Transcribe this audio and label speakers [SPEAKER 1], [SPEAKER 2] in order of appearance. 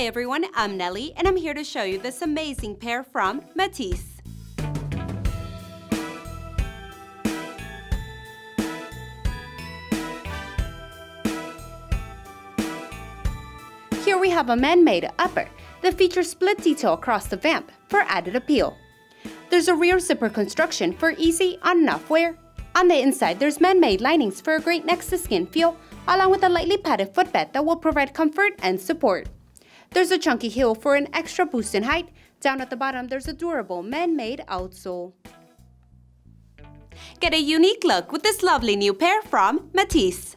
[SPEAKER 1] Hi everyone, I'm Nelly and I'm here to show you this amazing pair from Matisse. Here we have a man-made upper that features split detail across the vamp for added appeal. There's a rear zipper construction for easy on and off wear. On the inside, there's man-made linings for a great next-to-skin feel, along with a lightly padded footbed that will provide comfort and support. There's a chunky heel for an extra boost in height. Down at the bottom, there's a durable man-made outsole. Get a unique look with this lovely new pair from Matisse.